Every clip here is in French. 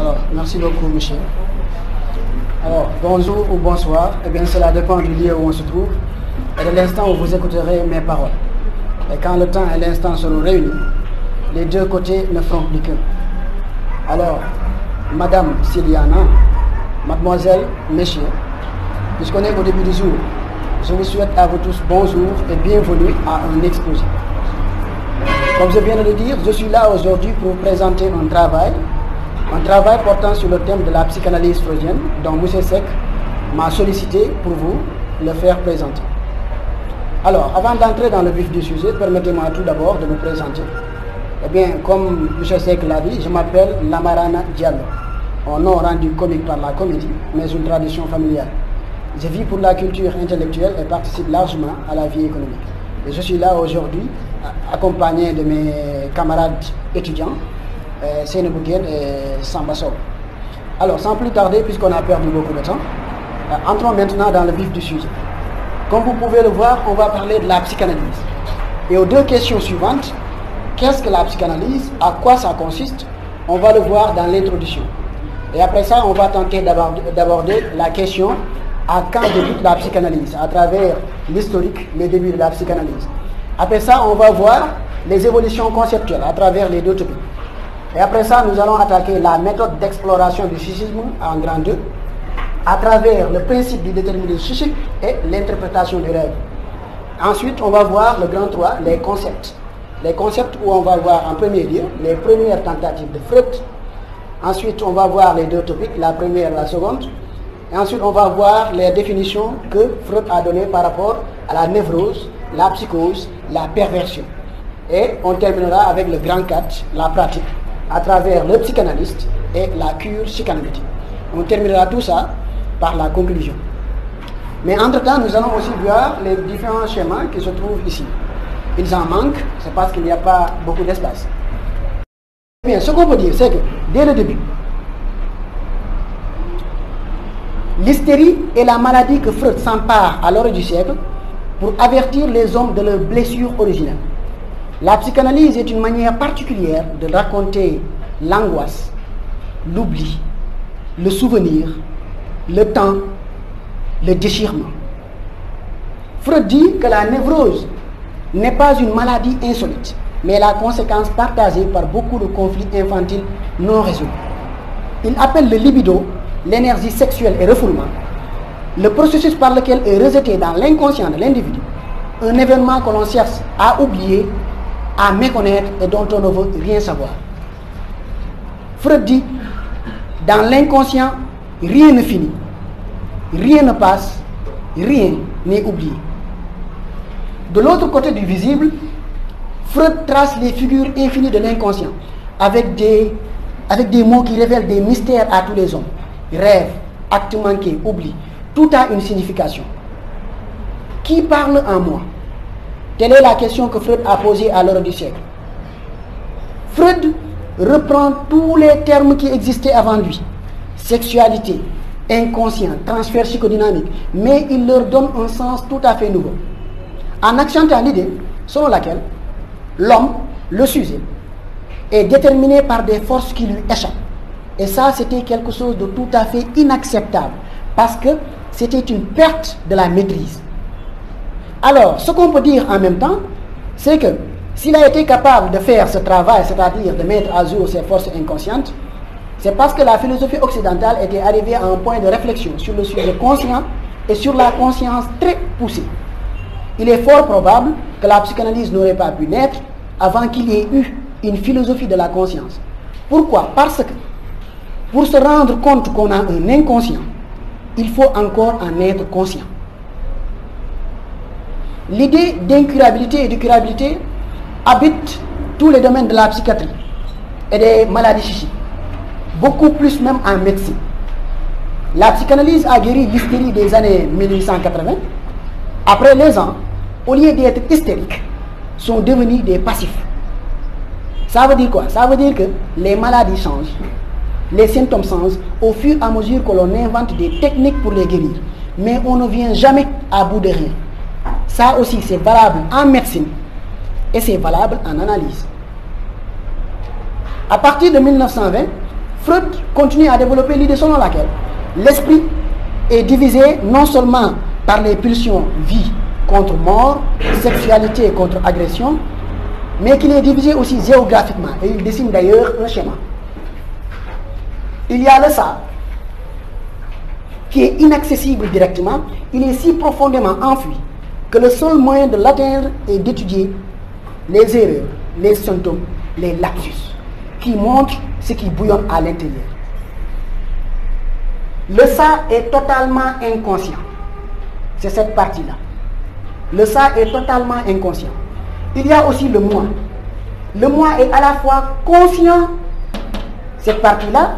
Alors, merci beaucoup, monsieur. Alors, bonjour ou bonsoir. Eh bien, cela dépend du lieu où on se trouve et de l'instant où vous écouterez mes paroles. Et quand le temps et l'instant seront réunis, les deux côtés ne feront plus qu'un. Alors, Madame Siliana, Mademoiselle, Messieurs, puisqu'on est au début du jour, je vous souhaite à vous tous bonjour et bienvenue à un exposé. Comme je viens de le dire, je suis là aujourd'hui pour vous présenter un travail, un travail portant sur le thème de la psychanalyse freudienne, dont M. Sec m'a sollicité pour vous le faire présenter. Alors, avant d'entrer dans le vif du sujet, permettez-moi tout d'abord de vous présenter. Eh bien, comme M. Sek l'a dit, je m'appelle Lamarana Diallo, un nom rendu comique par la comédie, mais une tradition familiale. Je vis pour la culture intellectuelle et participe largement à la vie économique. Et je suis là aujourd'hui, accompagné de mes camarades étudiants, euh, Seynabou et Samba Sow. Alors, sans plus tarder, puisqu'on a perdu beaucoup de temps, euh, entrons maintenant dans le vif du sujet. Comme vous pouvez le voir, on va parler de la psychanalyse. Et aux deux questions suivantes, qu'est-ce que la psychanalyse, à quoi ça consiste, on va le voir dans l'introduction. Et après ça, on va tenter d'aborder la question à quand débute la psychanalyse, à travers l'historique, les débuts de la psychanalyse. Après ça, on va voir les évolutions conceptuelles à travers les deux topics. Et après ça, nous allons attaquer la méthode d'exploration du psychisme en grand 2, à travers le principe du déterminisme psychique et l'interprétation du rêve. Ensuite, on va voir le grand 3, les concepts. Les concepts où on va voir en premier lieu les premières tentatives de Freud. Ensuite, on va voir les deux topics, la première et la seconde. Et ensuite, on va voir les définitions que Freud a données par rapport à la névrose, la psychose, la perversion. Et on terminera avec le grand 4, la pratique, à travers le psychanalyste et la cure psychanalytique. On terminera tout ça par la conclusion. Mais entre-temps, nous allons aussi voir les différents schémas qui se trouvent ici. Ils en manquent, c'est parce qu'il n'y a pas beaucoup d'espace. Bien, ce qu'on peut dire, c'est que dès le début, l'hystérie est la maladie que Freud s'empare à l'heure du siècle pour avertir les hommes de leur blessure originelle. La psychanalyse est une manière particulière de raconter l'angoisse, l'oubli, le souvenir, le temps, le déchirement. Freud dit que la névrose n'est pas une maladie insolite, mais la conséquence partagée par beaucoup de conflits infantiles non résolus. Il appelle le libido, l'énergie sexuelle et refoulement, le processus par lequel est rejeté dans l'inconscient de l'individu un événement que l'on cherche à oublier, à méconnaître et dont on ne veut rien savoir. Freud dit, dans l'inconscient, rien ne finit, rien ne passe, rien n'est oublié. De l'autre côté du visible, Freud trace les figures infinies de l'inconscient avec des, avec des mots qui révèlent des mystères à tous les hommes. Rêve, acte manqué, oubli, tout a une signification. Qui parle en moi? Telle est la question que Freud a posée à l'heure du siècle? Freud reprend tous les termes qui existaient avant lui. Sexualité, inconscient, transfert psychodynamique, mais il leur donne un sens tout à fait nouveau. En accentuant l'idée selon laquelle l'homme, le sujet, est déterminé par des forces qui lui échappent. Et ça, c'était quelque chose de tout à fait inacceptable, parce que c'était une perte de la maîtrise. Alors, ce qu'on peut dire en même temps, c'est que s'il a été capable de faire ce travail, c'est-à-dire de mettre à jour ses forces inconscientes, c'est parce que la philosophie occidentale était arrivée à un point de réflexion sur le sujet conscient et sur la conscience très poussée. Il est fort probable que la psychanalyse n'aurait pas pu naître avant qu'il y ait eu une philosophie de la conscience. Pourquoi? Parce que pour se rendre compte qu'on a un inconscient, il faut encore en être conscient. L'idée d'incurabilité et de curabilité habite tous les domaines de la psychiatrie et des maladies psychiques, beaucoup plus même en médecine. La psychanalyse a guéri l'hystérie des années 1880. Après les ans, au lieu d'être hystériques, sont devenus des passifs. Ça veut dire quoi? Ça veut dire que les maladies changent, les symptômes changent au fur et à mesure que l'on invente des techniques pour les guérir. Mais on ne vient jamais à bout de rien. Ça aussi, c'est valable en médecine et c'est valable en analyse. À partir de 1920, Freud continue à développer l'idée selon laquelle l'esprit est divisé non seulement par les pulsions vie contre mort, sexualité contre agression, mais qu'il est divisé aussi géographiquement. Et il dessine d'ailleurs un schéma. Il y a le ça, qui est inaccessible directement, il est si profondément enfui que le seul moyen de l'atteindre est d'étudier les erreurs, les symptômes, les lapsus, qui montrent ce qui bouillonne à l'intérieur. Le ça est totalement inconscient. C'est cette partie-là. Le ça est totalement inconscient. Il y a aussi le moi. Le moi est à la fois conscient, cette partie-là,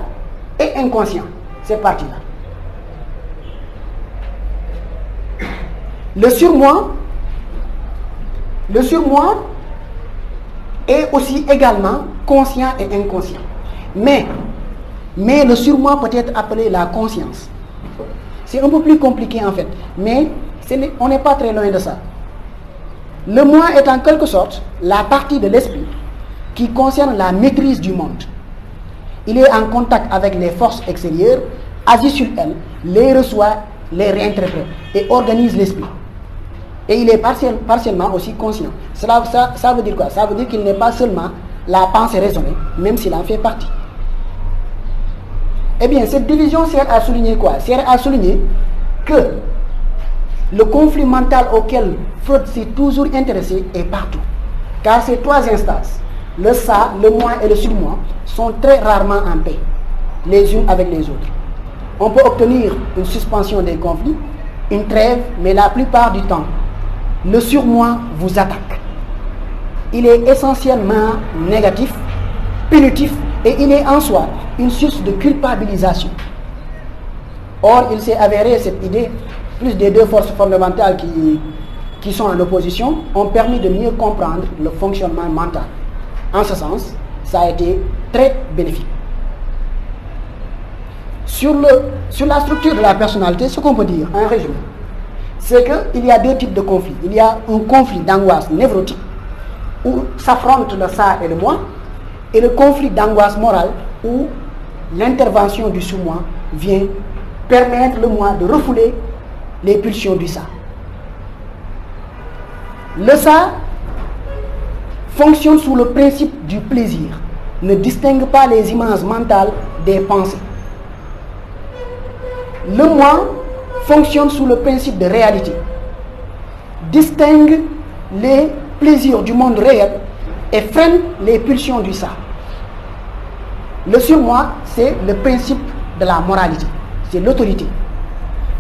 et inconscient, cette partie-là. Le surmoi, le surmoi est aussi également conscient et inconscient. Mais, mais le surmoi peut être appelé la conscience. C'est un peu plus compliqué en fait, mais on n'est pas très loin de ça. Le moi est en quelque sorte la partie de l'esprit qui concerne la maîtrise du monde. Il est en contact avec les forces extérieures, agit sur elles, les reçoit, les réinterprète et organise l'esprit. Et il est partiel, partiellement aussi conscient. Cela, ça, ça veut dire quoi? Ça veut dire qu'il n'est pas seulement la pensée raisonnée, même s'il en fait partie. Eh bien, cette division sert à souligner quoi? Sert à souligner que le conflit mental auquel Freud s'est toujours intéressé est partout. Car ces trois instances, le ça, le moi et le surmoi, sont très rarement en paix, les unes avec les autres. On peut obtenir une suspension des conflits, une trêve, mais la plupart du temps, le surmoi vous attaque. Il est essentiellement négatif, punitif, et il est en soi une source de culpabilisation. Or, il s'est avéré cette idée, plus des deux forces fondamentales qui, sont en opposition, ont permis de mieux comprendre le fonctionnement mental. En ce sens, ça a été très bénéfique. Sur la structure de la personnalité, ce qu'on peut dire en résumé, c'est qu'il y a deux types de conflits. Il y a un conflit d'angoisse névrotique où s'affrontent le ça et le moi, et le conflit d'angoisse morale où l'intervention du sous-moi vient permettre le moi de refouler les pulsions du ça. Le ça fonctionne sous le principe du plaisir, ne distingue pas les images mentales des pensées. Le moi fonctionne sous le principe de réalité, distingue les plaisirs du monde réel et freine les pulsions du ça. Le surmoi, c'est le principe de la moralité, c'est l'autorité.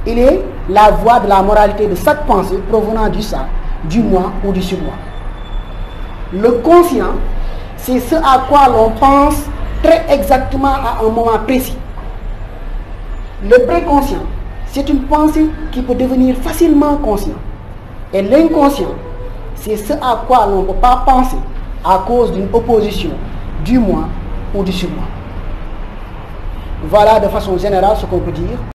Il est la voie de la moralité de chaque pensée provenant du ça, du moi ou du surmoi. Le conscient, c'est ce à quoi l'on pense très exactement à un moment précis. Le préconscient, c'est une pensée qui peut devenir facilement conscient. Et l'inconscient, c'est ce à quoi l'on ne peut pas penser à cause d'une opposition du moi ou du surmoi. Voilà de façon générale ce qu'on peut dire.